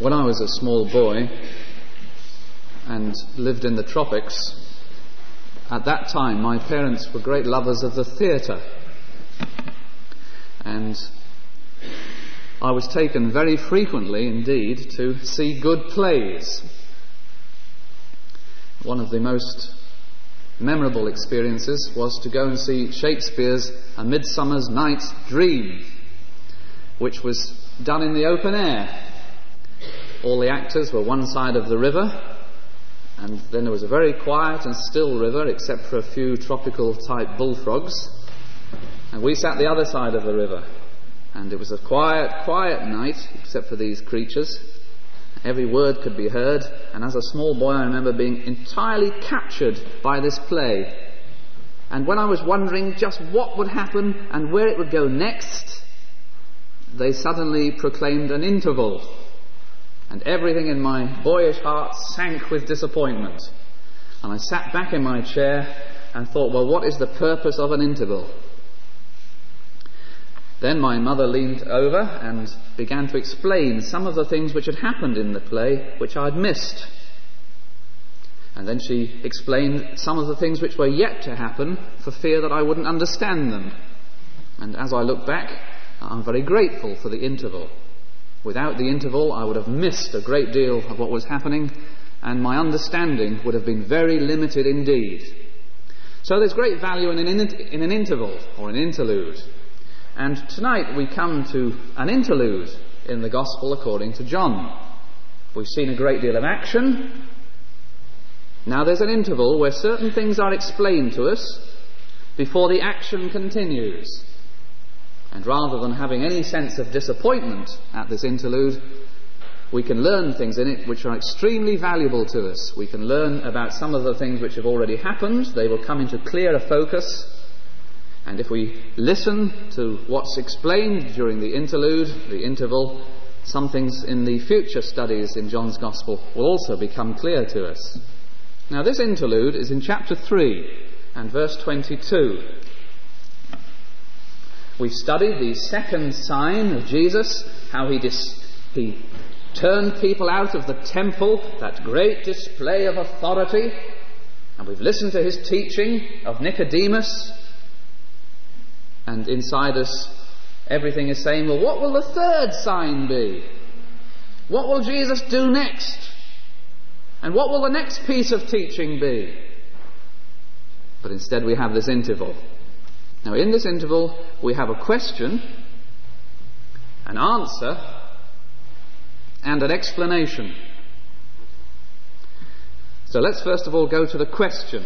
When I was a small boy and lived in the tropics, at that time my parents were great lovers of the theatre. And I was taken very frequently indeed to see good plays. One of the most memorable experiences was to go and see Shakespeare's A Midsummer's Night's Dream, which was done in the open air. All the actors were one side of the river, and then there was a very quiet and still river, except for a few tropical type bullfrogs. And we sat the other side of the river. And it was a quiet, quiet night, except for these creatures. Every word could be heard, and as a small boy, I remember being entirely captured by this play. And when I was wondering just what would happen and where it would go next, they suddenly proclaimed an interval. And everything in my boyish heart sank with disappointment. And I sat back in my chair and thought, well, what is the purpose of an interval? Then my mother leaned over and began to explain some of the things which had happened in the play which I had missed. And then she explained some of the things which were yet to happen for fear that I wouldn't understand them. And as I look back, I'm very grateful for the interval. Without the interval, I would have missed a great deal of what was happening, and my understanding would have been very limited indeed. So there's great value in an, in an interval or an interlude. And tonight we come to an interlude in the Gospel according to John. We've seen a great deal of action. Now there's an interval where certain things are explained to us before the action continues. And rather than having any sense of disappointment at this interlude, we can learn things in it which are extremely valuable to us. We can learn about some of the things which have already happened. They will come into clearer focus and if we listen to what's explained during the interlude, the interval, some things in the future studies in John's Gospel will also become clear to us. Now, this interlude is in chapter 3 and verse 22. We've studied the second sign of Jesus, how he, dis- he turned people out of the temple, that great display of authority. And we've listened to his teaching of Nicodemus, and inside us, everything is saying, well, what will the third sign be? What will Jesus do next? And what will the next piece of teaching be? But instead, we have this interval. Now, in this interval, we have a question, an answer, and an explanation. So let's first of all go to the question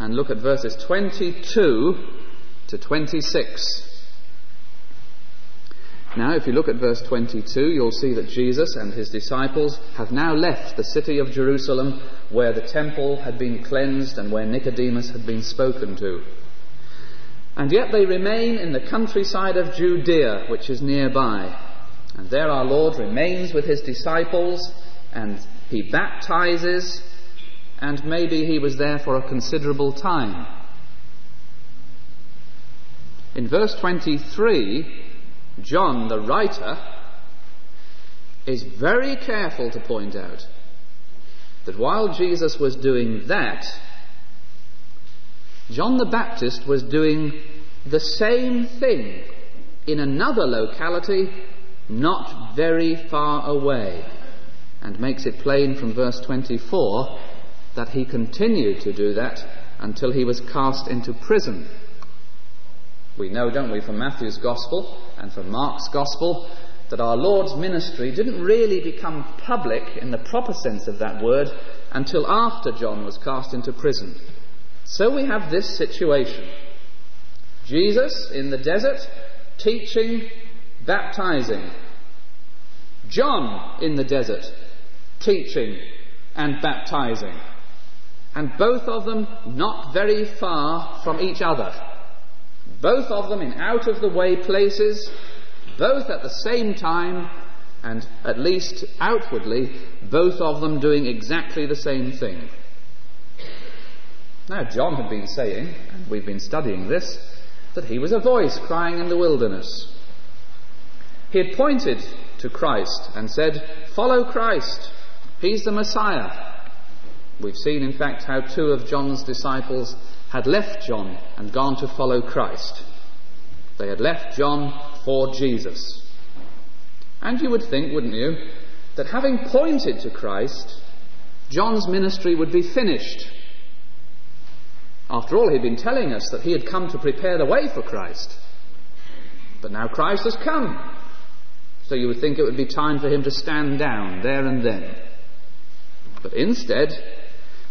and look at verses 22 to 26. Now, if you look at verse 22, you'll see that Jesus and his disciples have now left the city of Jerusalem where the temple had been cleansed and where Nicodemus had been spoken to. And yet they remain in the countryside of Judea, which is nearby. And there our Lord remains with his disciples and he baptizes, and maybe he was there for a considerable time. In verse 23, John, the writer, is very careful to point out that while Jesus was doing that, John the Baptist was doing the same thing in another locality not very far away, and makes it plain from verse 24 that he continued to do that until he was cast into prison. We know, don't we, from Matthew's Gospel and from Mark's Gospel, that our Lord's ministry didn't really become public in the proper sense of that word until after John was cast into prison. So we have this situation Jesus in the desert, teaching, baptizing. John in the desert, teaching and baptizing. And both of them not very far from each other both of them in out of the way places, both at the same time, and at least outwardly, both of them doing exactly the same thing. Now, John had been saying, and we've been studying this, that he was a voice crying in the wilderness. He had pointed to Christ and said, Follow Christ. He's the Messiah. We've seen, in fact, how two of John's disciples had left John and gone to follow Christ. They had left John for Jesus. And you would think, wouldn't you, that having pointed to Christ, John's ministry would be finished. After all, he'd been telling us that he had come to prepare the way for Christ. But now Christ has come. So you would think it would be time for him to stand down there and then. But instead,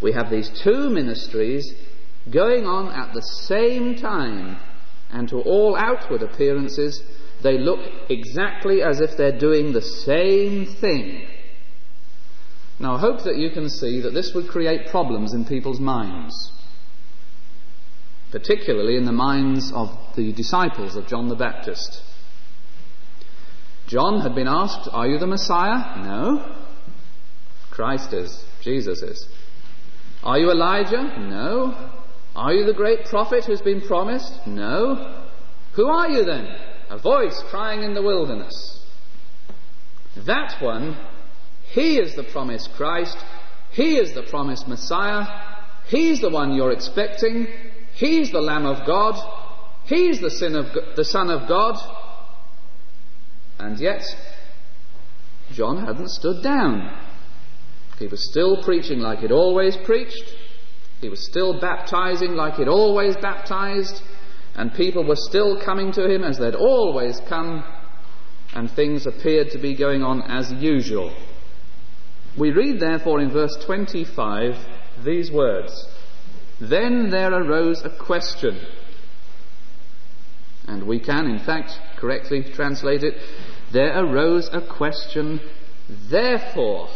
we have these two ministries going on at the same time, and to all outward appearances, they look exactly as if they're doing the same thing. Now, I hope that you can see that this would create problems in people's minds, particularly in the minds of the disciples of John the Baptist. John had been asked, Are you the Messiah? No. Christ is. Jesus is. Are you Elijah? No. Are you the great prophet who's been promised? No. Who are you then? A voice crying in the wilderness. That one, he is the promised Christ. He is the promised Messiah. He's the one you're expecting. He's the Lamb of God. He's the, sin of, the Son of God. And yet, John hadn't stood down. He was still preaching like he'd always preached. He was still baptizing like he'd always baptized. And people were still coming to him as they'd always come. And things appeared to be going on as usual. We read, therefore, in verse 25 these words Then there arose a question. And we can, in fact, correctly translate it there arose a question, therefore.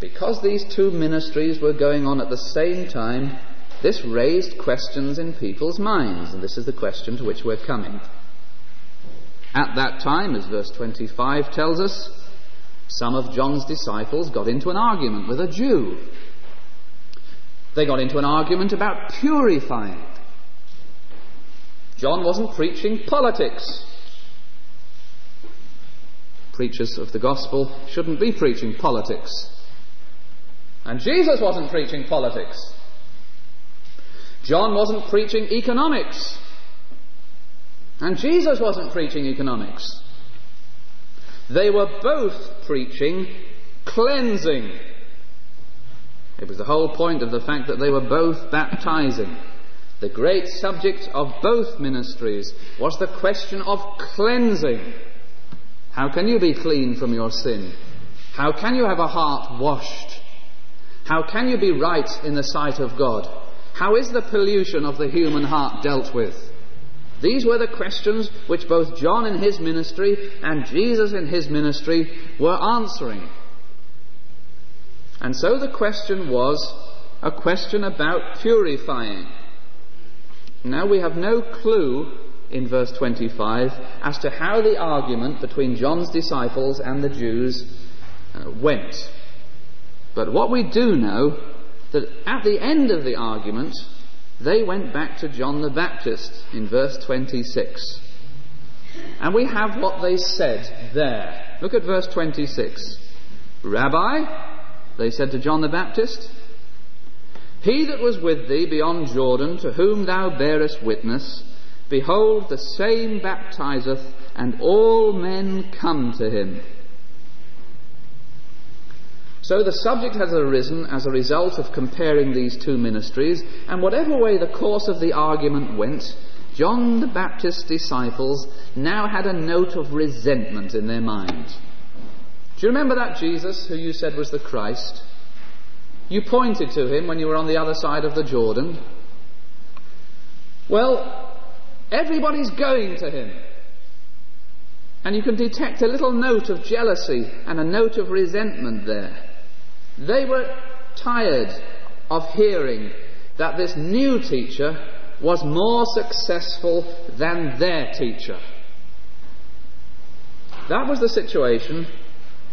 Because these two ministries were going on at the same time, this raised questions in people's minds, and this is the question to which we're coming. At that time, as verse 25 tells us, some of John's disciples got into an argument with a Jew. They got into an argument about purifying. John wasn't preaching politics. Preachers of the gospel shouldn't be preaching politics. And Jesus wasn't preaching politics. John wasn't preaching economics. And Jesus wasn't preaching economics. They were both preaching cleansing. It was the whole point of the fact that they were both baptizing. The great subject of both ministries was the question of cleansing. How can you be clean from your sin? How can you have a heart washed? How can you be right in the sight of God? How is the pollution of the human heart dealt with? These were the questions which both John in his ministry and Jesus in his ministry were answering. And so the question was a question about purifying. Now we have no clue in verse 25 as to how the argument between John's disciples and the Jews uh, went. But what we do know that at the end of the argument, they went back to John the Baptist in verse 26. And we have what they said there. Look at verse 26. Rabbi, they said to John the Baptist, He that was with thee beyond Jordan, to whom thou bearest witness, behold, the same baptizeth, and all men come to him. So the subject has arisen as a result of comparing these two ministries, and whatever way the course of the argument went, John the Baptist's disciples now had a note of resentment in their mind. Do you remember that Jesus who you said was the Christ? You pointed to him when you were on the other side of the Jordan. Well, everybody's going to him. And you can detect a little note of jealousy and a note of resentment there. They were tired of hearing that this new teacher was more successful than their teacher. That was the situation,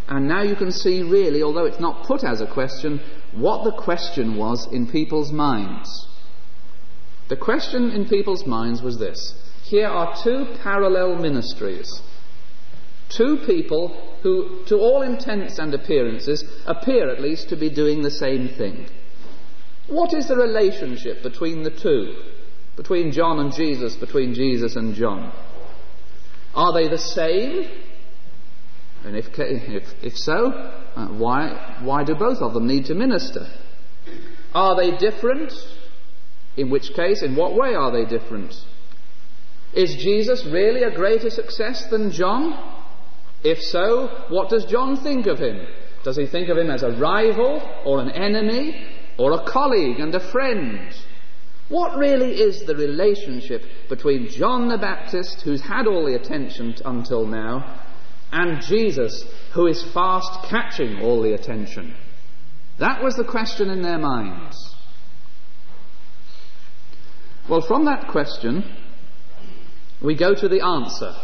and now you can see really, although it's not put as a question, what the question was in people's minds. The question in people's minds was this here are two parallel ministries. Two people who, to all intents and appearances, appear at least to be doing the same thing. What is the relationship between the two? Between John and Jesus, between Jesus and John? Are they the same? And if, if, if so, uh, why, why do both of them need to minister? Are they different? In which case, in what way are they different? Is Jesus really a greater success than John? If so, what does John think of him? Does he think of him as a rival or an enemy or a colleague and a friend? What really is the relationship between John the Baptist, who's had all the attention until now, and Jesus, who is fast catching all the attention? That was the question in their minds. Well, from that question, we go to the answer.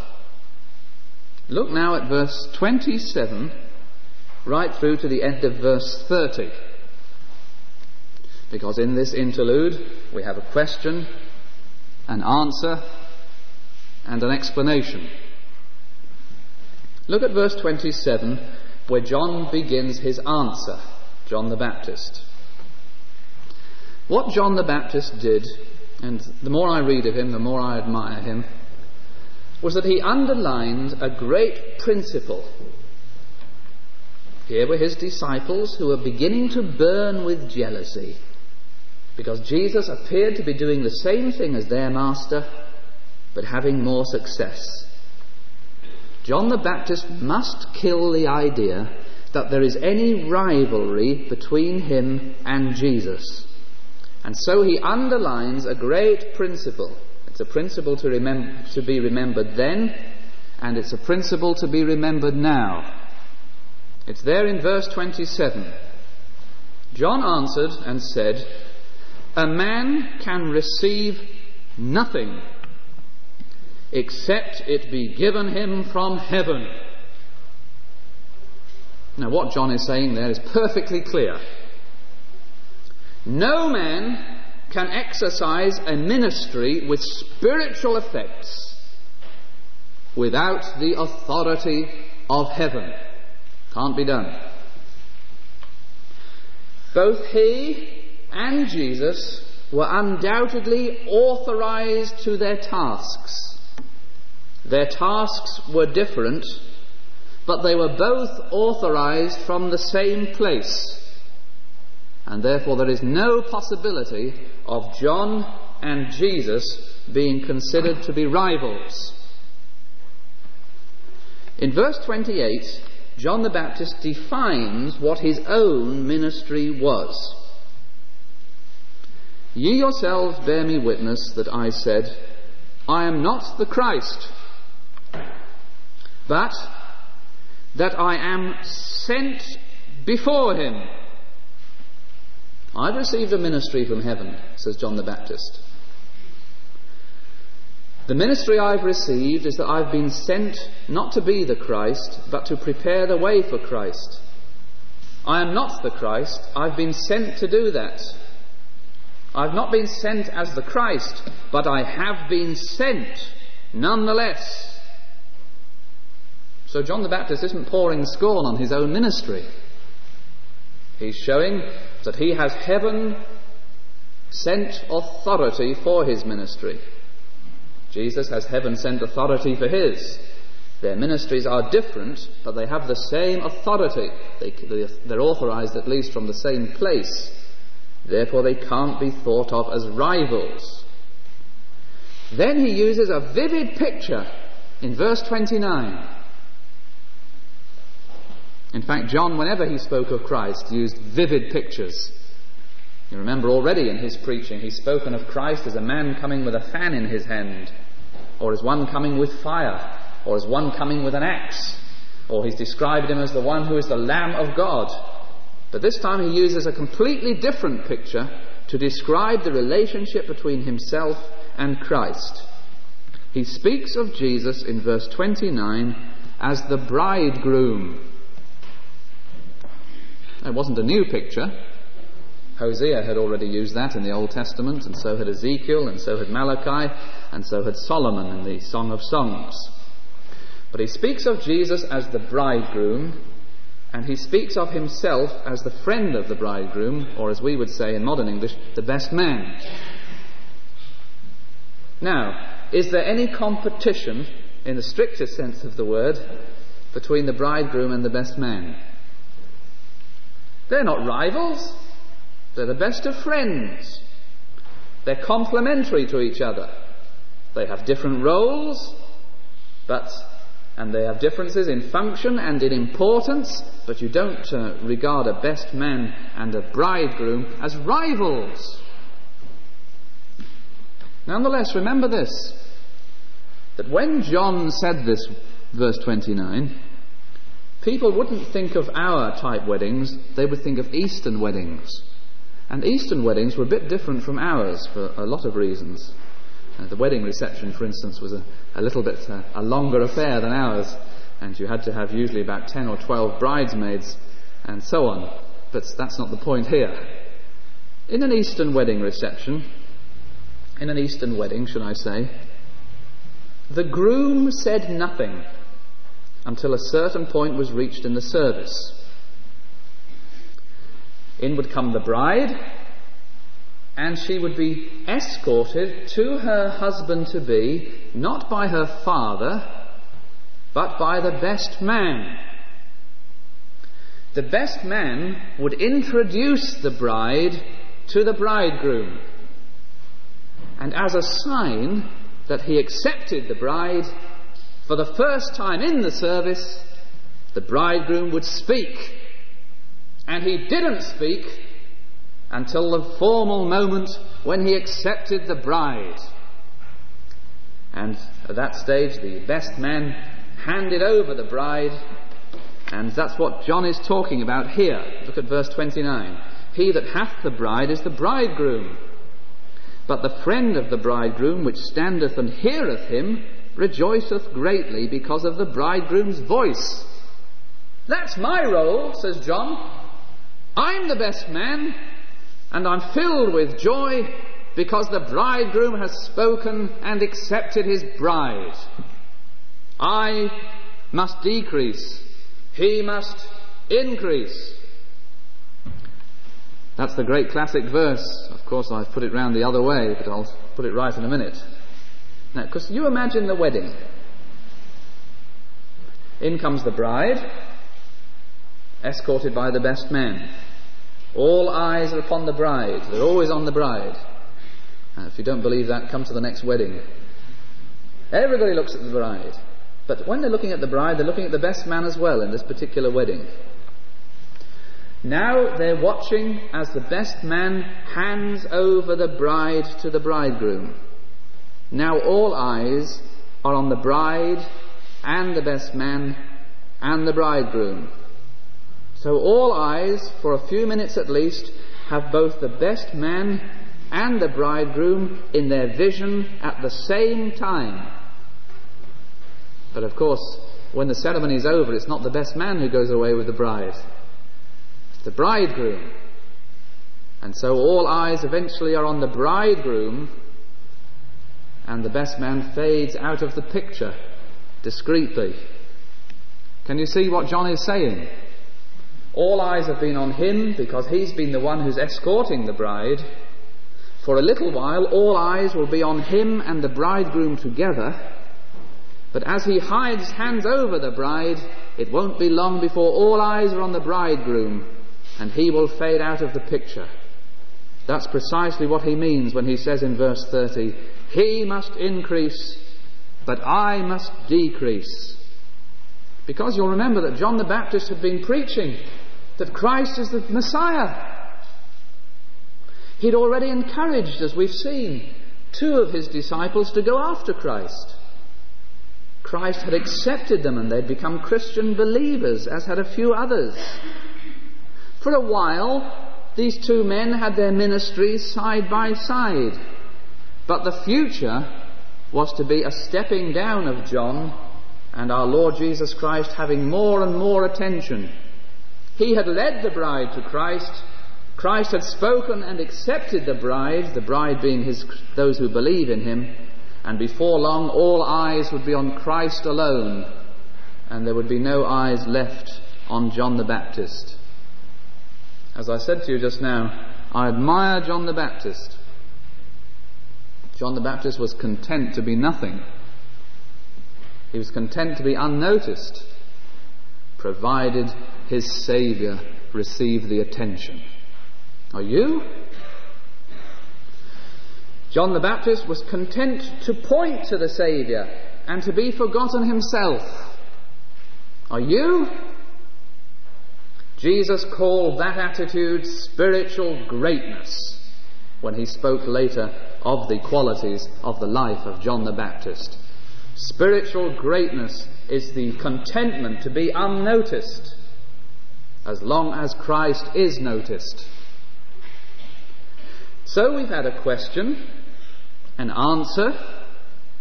Look now at verse 27 right through to the end of verse 30. Because in this interlude we have a question, an answer, and an explanation. Look at verse 27 where John begins his answer, John the Baptist. What John the Baptist did, and the more I read of him, the more I admire him, was that he underlined a great principle. Here were his disciples who were beginning to burn with jealousy because Jesus appeared to be doing the same thing as their master but having more success. John the Baptist must kill the idea that there is any rivalry between him and Jesus. And so he underlines a great principle. It's a principle to, remem- to be remembered then, and it's a principle to be remembered now. It's there in verse 27. John answered and said, A man can receive nothing except it be given him from heaven. Now, what John is saying there is perfectly clear. No man can exercise a ministry with spiritual effects without the authority of heaven. Can't be done. Both he and Jesus were undoubtedly authorized to their tasks. Their tasks were different, but they were both authorized from the same place. And therefore, there is no possibility of John and Jesus being considered to be rivals. In verse 28, John the Baptist defines what his own ministry was. Ye yourselves bear me witness that I said, I am not the Christ, but that I am sent before him. I've received a ministry from heaven, says John the Baptist. The ministry I've received is that I've been sent not to be the Christ, but to prepare the way for Christ. I am not the Christ, I've been sent to do that. I've not been sent as the Christ, but I have been sent nonetheless. So John the Baptist isn't pouring scorn on his own ministry. He's showing that he has heaven sent authority for his ministry. Jesus has heaven sent authority for his. Their ministries are different, but they have the same authority. They, they're authorized at least from the same place. Therefore, they can't be thought of as rivals. Then he uses a vivid picture in verse 29. In fact, John, whenever he spoke of Christ, used vivid pictures. You remember already in his preaching, he's spoken of Christ as a man coming with a fan in his hand, or as one coming with fire, or as one coming with an axe, or he's described him as the one who is the Lamb of God. But this time he uses a completely different picture to describe the relationship between himself and Christ. He speaks of Jesus in verse 29 as the bridegroom. It wasn't a new picture. Hosea had already used that in the Old Testament, and so had Ezekiel, and so had Malachi, and so had Solomon in the Song of Songs. But he speaks of Jesus as the bridegroom, and he speaks of himself as the friend of the bridegroom, or as we would say in modern English, the best man. Now, is there any competition, in the strictest sense of the word, between the bridegroom and the best man? They're not rivals, they're the best of friends. They're complementary to each other. They have different roles, but and they have differences in function and in importance, but you don't uh, regard a best man and a bridegroom as rivals. Nonetheless, remember this that when John said this, verse 29, people wouldn't think of our type weddings, they would think of Eastern weddings. And Eastern weddings were a bit different from ours for a lot of reasons. Uh, the wedding reception, for instance, was a, a little bit uh, a longer affair than ours, and you had to have usually about 10 or 12 bridesmaids, and so on. But that's not the point here. In an Eastern wedding reception, in an Eastern wedding, should I say, the groom said nothing until a certain point was reached in the service. In would come the bride, and she would be escorted to her husband to be, not by her father, but by the best man. The best man would introduce the bride to the bridegroom. And as a sign that he accepted the bride, for the first time in the service, the bridegroom would speak. And he didn't speak until the formal moment when he accepted the bride. And at that stage, the best man handed over the bride, and that's what John is talking about here. Look at verse 29. He that hath the bride is the bridegroom. But the friend of the bridegroom, which standeth and heareth him, rejoiceth greatly because of the bridegroom's voice. That's my role, says John. I'm the best man, and I'm filled with joy because the bridegroom has spoken and accepted his bride. I must decrease, he must increase. That's the great classic verse. Of course, I've put it round the other way, but I'll put it right in a minute. Now, because you imagine the wedding. In comes the bride, escorted by the best man. All eyes are upon the bride. They're always on the bride. If you don't believe that, come to the next wedding. Everybody looks at the bride. But when they're looking at the bride, they're looking at the best man as well in this particular wedding. Now they're watching as the best man hands over the bride to the bridegroom. Now all eyes are on the bride and the best man and the bridegroom. So all eyes, for a few minutes at least, have both the best man and the bridegroom in their vision at the same time. But of course, when the ceremony is over, it's not the best man who goes away with the bride, it's the bridegroom. And so all eyes eventually are on the bridegroom, and the best man fades out of the picture discreetly. Can you see what John is saying? All eyes have been on him because he's been the one who's escorting the bride. For a little while, all eyes will be on him and the bridegroom together. But as he hides hands over the bride, it won't be long before all eyes are on the bridegroom and he will fade out of the picture. That's precisely what he means when he says in verse 30, He must increase, but I must decrease. Because you'll remember that John the Baptist had been preaching that Christ is the Messiah. He'd already encouraged, as we've seen, two of his disciples to go after Christ. Christ had accepted them and they'd become Christian believers, as had a few others. For a while, these two men had their ministries side by side. But the future was to be a stepping down of John and our Lord Jesus Christ having more and more attention he had led the bride to Christ. Christ had spoken and accepted the bride, the bride being his, those who believe in him, and before long all eyes would be on Christ alone, and there would be no eyes left on John the Baptist. As I said to you just now, I admire John the Baptist. John the Baptist was content to be nothing. He was content to be unnoticed, provided his Saviour received the attention. Are you? John the Baptist was content to point to the Saviour and to be forgotten himself. Are you? Jesus called that attitude spiritual greatness when he spoke later of the qualities of the life of John the Baptist. Spiritual greatness is the contentment to be unnoticed as long as Christ is noticed. So we've had a question, an answer,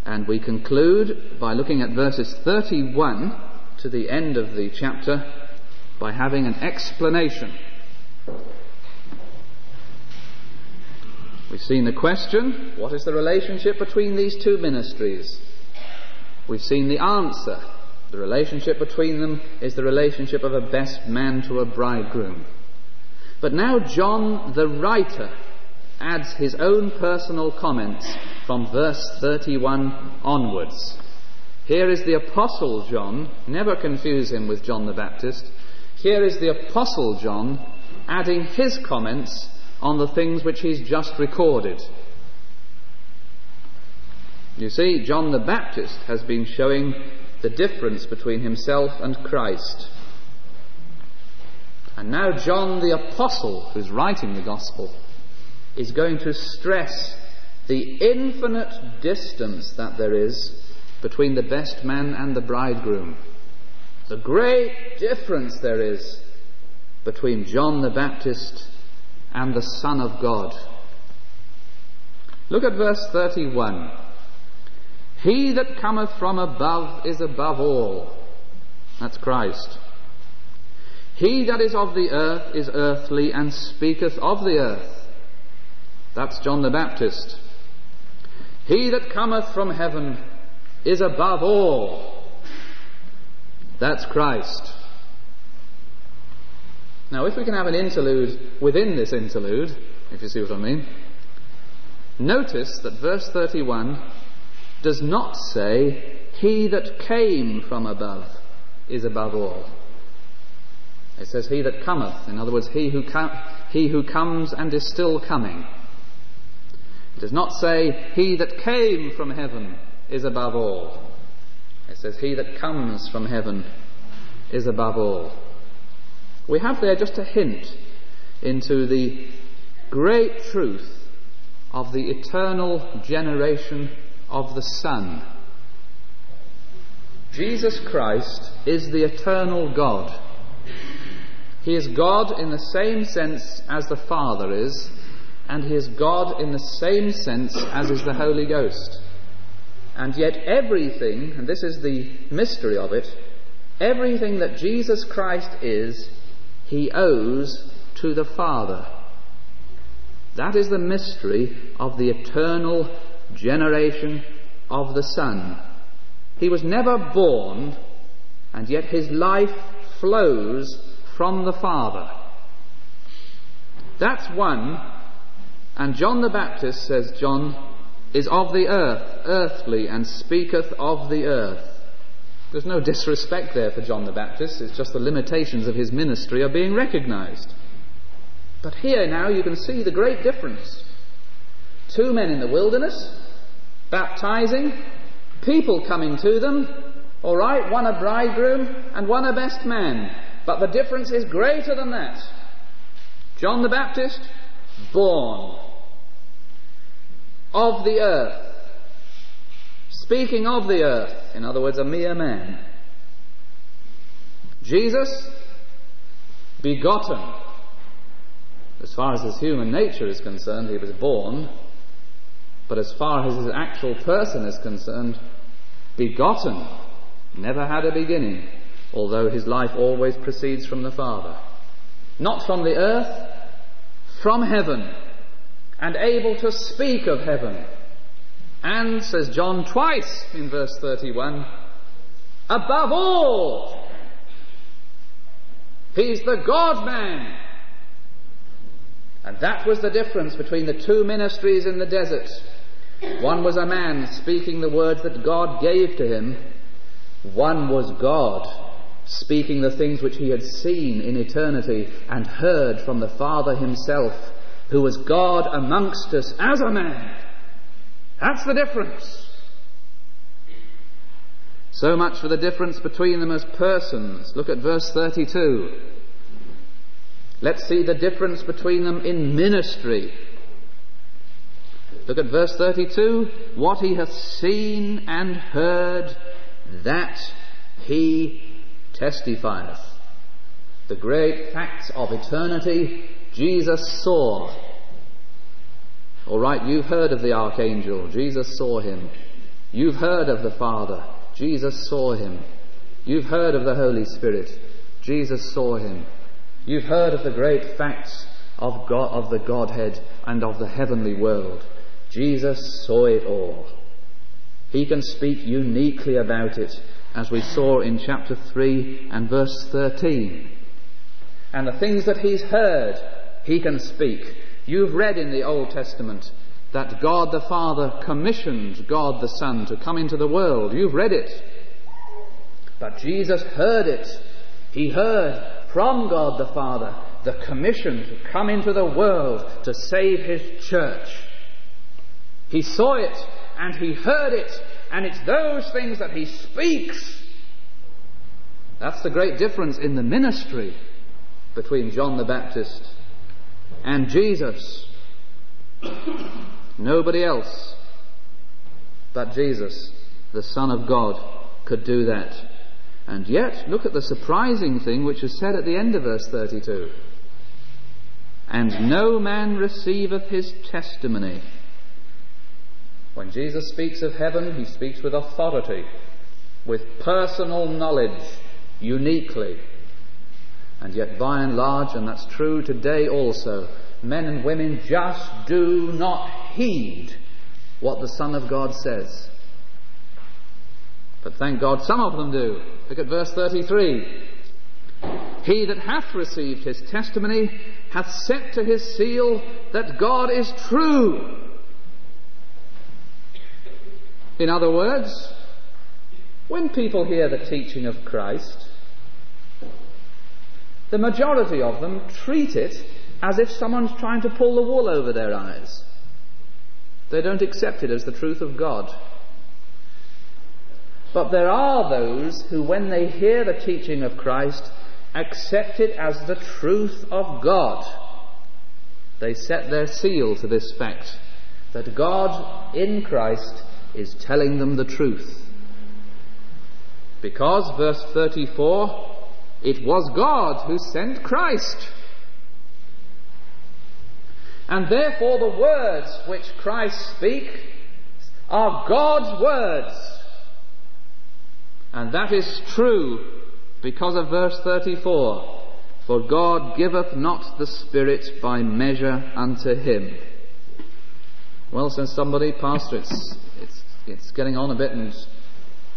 and we conclude by looking at verses 31 to the end of the chapter by having an explanation. We've seen the question what is the relationship between these two ministries? We've seen the answer. The relationship between them is the relationship of a best man to a bridegroom. But now John the writer adds his own personal comments from verse 31 onwards. Here is the Apostle John, never confuse him with John the Baptist. Here is the Apostle John adding his comments on the things which he's just recorded. You see, John the Baptist has been showing the difference between himself and Christ. And now John the Apostle, who's writing the Gospel, is going to stress the infinite distance that there is between the best man and the bridegroom. The great difference there is between John the Baptist and the Son of God. Look at verse 31. He that cometh from above is above all. That's Christ. He that is of the earth is earthly and speaketh of the earth. That's John the Baptist. He that cometh from heaven is above all. That's Christ. Now, if we can have an interlude within this interlude, if you see what I mean, notice that verse 31 does not say, He that came from above is above all. It says, He that cometh. In other words, he who, com- he who comes and is still coming. It does not say, He that came from heaven is above all. It says, He that comes from heaven is above all. We have there just a hint into the great truth of the eternal generation of the Son. Jesus Christ is the eternal God. He is God in the same sense as the Father is, and He is God in the same sense as is the Holy Ghost. And yet, everything, and this is the mystery of it, everything that Jesus Christ is, he owes to the Father. That is the mystery of the eternal generation of the Son. He was never born, and yet his life flows from the Father. That's one, and John the Baptist, says John, is of the earth, earthly, and speaketh of the earth. There's no disrespect there for John the Baptist, it's just the limitations of his ministry are being recognized. But here now you can see the great difference. Two men in the wilderness, baptizing, people coming to them, all right, one a bridegroom and one a best man. But the difference is greater than that. John the Baptist, born of the earth. Speaking of the earth, in other words, a mere man. Jesus, begotten. As far as his human nature is concerned, he was born. But as far as his actual person is concerned, begotten. Never had a beginning, although his life always proceeds from the Father. Not from the earth, from heaven and able to speak of heaven. And, says John twice in verse 31, above all. He's the God man. And that was the difference between the two ministries in the desert. One was a man speaking the words that God gave to him. One was God speaking the things which he had seen in eternity and heard from the Father himself, who was God amongst us as a man. That's the difference. So much for the difference between them as persons. Look at verse 32. Let's see the difference between them in ministry. Look at verse 32. What he hath seen and heard, that he testifieth. The great facts of eternity Jesus saw. All right, you've heard of the archangel. Jesus saw him. You've heard of the Father. Jesus saw him. You've heard of the Holy Spirit. Jesus saw him. You've heard of the great facts of God, of the Godhead and of the heavenly world. Jesus saw it all. He can speak uniquely about it, as we saw in chapter 3 and verse 13. And the things that he's heard, he can speak. You've read in the Old Testament that God the Father commissioned God the Son to come into the world. You've read it. But Jesus heard it. He heard from God the Father the commission to come into the world to save his church. He saw it and he heard it, and it's those things that he speaks. That's the great difference in the ministry between John the Baptist and Jesus. Nobody else but Jesus, the Son of God, could do that. And yet, look at the surprising thing which is said at the end of verse 32. And no man receiveth his testimony. When Jesus speaks of heaven, he speaks with authority, with personal knowledge, uniquely. And yet, by and large, and that's true today also, men and women just do not heed what the Son of God says. But thank God some of them do. Look at verse 33. He that hath received his testimony hath set to his seal that God is true. In other words, when people hear the teaching of Christ, the majority of them treat it as if someone's trying to pull the wool over their eyes. They don't accept it as the truth of God. But there are those who, when they hear the teaching of Christ, accept it as the truth of God. They set their seal to this fact that God in Christ is telling them the truth. Because, verse 34, it was God who sent Christ. And therefore, the words which Christ speaks are God's words. And that is true because of verse 34. For God giveth not the Spirit by measure unto him. Well, says somebody, Pastor, it's, it's, it's getting on a bit and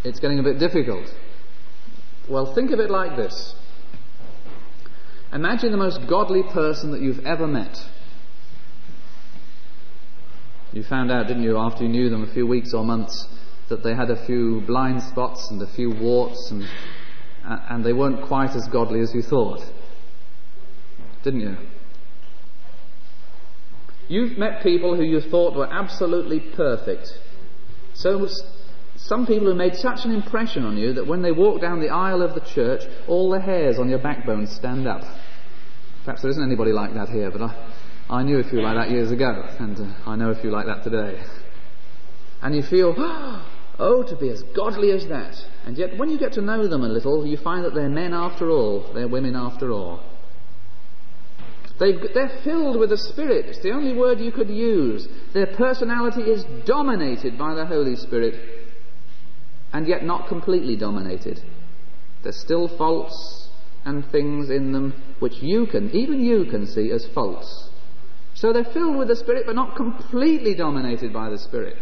it's getting a bit difficult. Well, think of it like this. Imagine the most godly person that you've ever met. You found out, didn't you, after you knew them a few weeks or months, that they had a few blind spots and a few warts and, and they weren't quite as godly as you thought. Didn't you? You've met people who you thought were absolutely perfect. So some people who made such an impression on you that when they walk down the aisle of the church, all the hairs on your backbone stand up. Perhaps there isn't anybody like that here, but I, I knew a few like that years ago, and uh, I know a few like that today. And you feel, Oh, to be as godly as that. And yet, when you get to know them a little, you find that they're men after all, they're women after all. they are filled with the Spirit. It's the only word you could use. Their personality is dominated by the Holy Spirit, and yet not completely dominated. There's still faults and things in them which you can, even you can see as faults. So they're filled with the Spirit, but not completely dominated by the Spirit.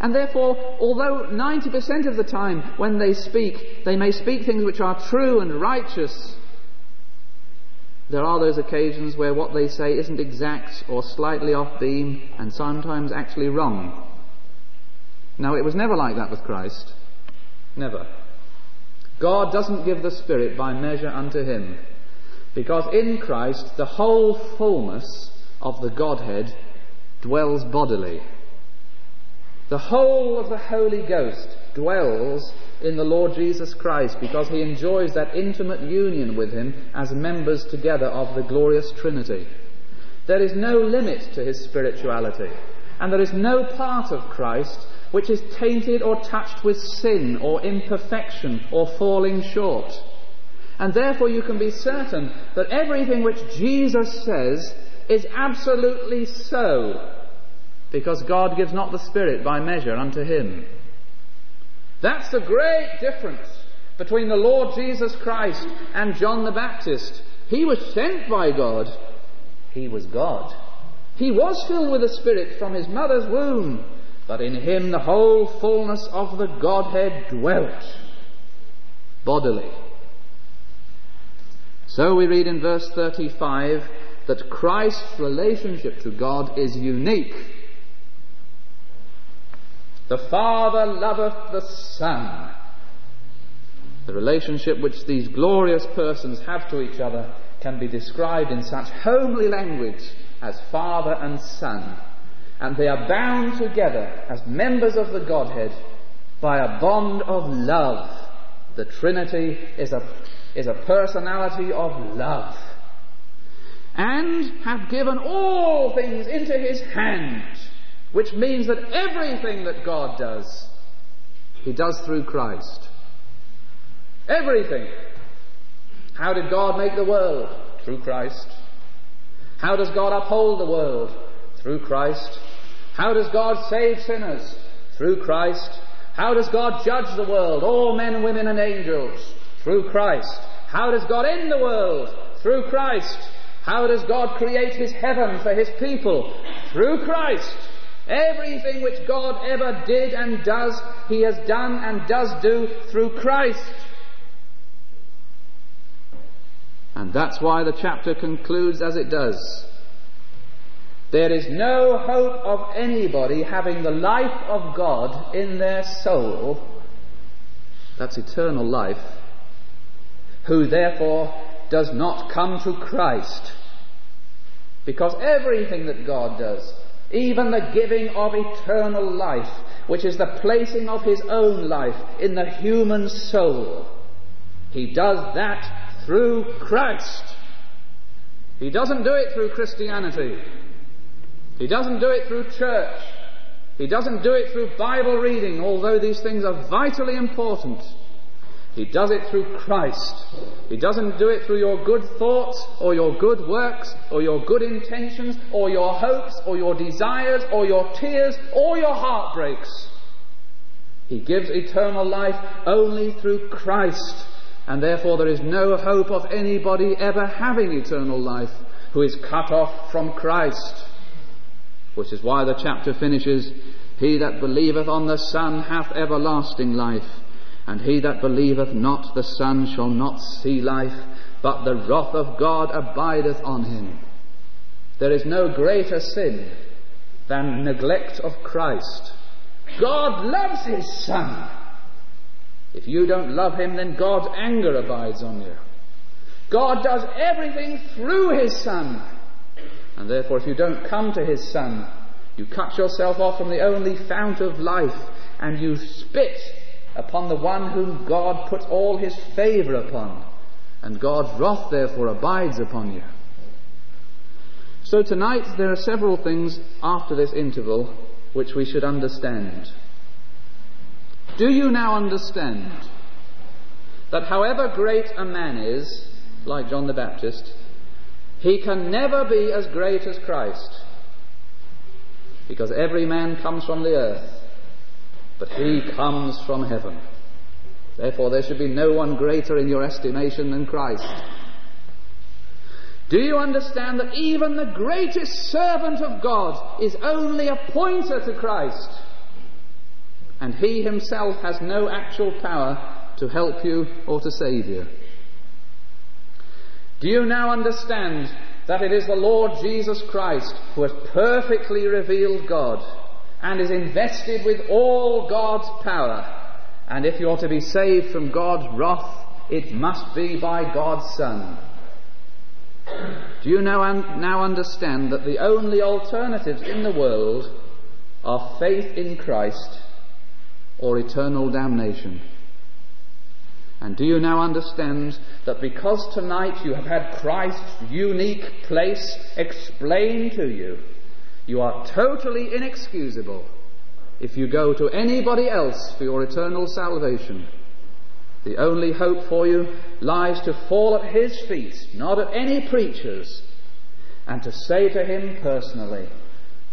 And therefore, although 90% of the time when they speak, they may speak things which are true and righteous, there are those occasions where what they say isn't exact or slightly off beam and sometimes actually wrong. Now, it was never like that with Christ. Never. God doesn't give the Spirit by measure unto him, because in Christ the whole fullness of the Godhead dwells bodily. The whole of the Holy Ghost dwells in the Lord Jesus Christ because he enjoys that intimate union with him as members together of the glorious Trinity. There is no limit to his spirituality, and there is no part of Christ which is tainted or touched with sin or imperfection or falling short. And therefore you can be certain that everything which Jesus says is absolutely so, because God gives not the Spirit by measure unto him. That's the great difference between the Lord Jesus Christ and John the Baptist. He was sent by God. He was God. He was filled with the Spirit from his mother's womb but in him the whole fullness of the Godhead dwelt bodily. So we read in verse 35 that Christ's relationship to God is unique. The Father loveth the Son. The relationship which these glorious persons have to each other can be described in such homely language as Father and Son and they are bound together as members of the Godhead by a bond of love. The Trinity is a, is a personality of love. And have given all things into his hand, which means that everything that God does, he does through Christ. Everything. How did God make the world? Through Christ. How does God uphold the world? Through Christ. How does God save sinners? Through Christ. How does God judge the world, all men, women, and angels? Through Christ. How does God end the world? Through Christ. How does God create His heaven for His people? Through Christ. Everything which God ever did and does, He has done and does do through Christ. And that's why the chapter concludes as it does. There is no hope of anybody having the life of God in their soul, that's eternal life, who therefore does not come to Christ. Because everything that God does, even the giving of eternal life, which is the placing of his own life in the human soul, he does that through Christ. He doesn't do it through Christianity. He doesn't do it through church. He doesn't do it through Bible reading, although these things are vitally important. He does it through Christ. He doesn't do it through your good thoughts or your good works or your good intentions or your hopes or your desires or your tears or your heartbreaks. He gives eternal life only through Christ. And therefore there is no hope of anybody ever having eternal life who is cut off from Christ which is why the chapter finishes, He that believeth on the Son hath everlasting life, and he that believeth not the Son shall not see life, but the wrath of God abideth on him. There is no greater sin than neglect of Christ. God loves His Son. If you don't love Him, then God's anger abides on you. God does everything through His Son. And therefore, if you don't come to his Son, you cut yourself off from the only fount of life, and you spit upon the one whom God puts all his favour upon. And God's wrath, therefore, abides upon you. So tonight there are several things after this interval which we should understand. Do you now understand that however great a man is, like John the Baptist, he can never be as great as Christ. Because every man comes from the earth, but he comes from heaven. Therefore, there should be no one greater in your estimation than Christ. Do you understand that even the greatest servant of God is only a pointer to Christ? And He Himself has no actual power to help you or to save you. Do you now understand that it is the Lord Jesus Christ who has perfectly revealed God and is invested with all God's power? And if you are to be saved from God's wrath, it must be by God's Son. Do you now, un- now understand that the only alternatives in the world are faith in Christ or eternal damnation? And do you now understand that because tonight you have had Christ's unique place explained to you, you are totally inexcusable if you go to anybody else for your eternal salvation? The only hope for you lies to fall at his feet, not at any preacher's, and to say to him personally,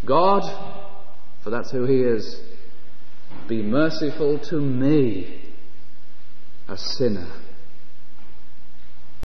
God, for that's who he is, be merciful to me, a sinner.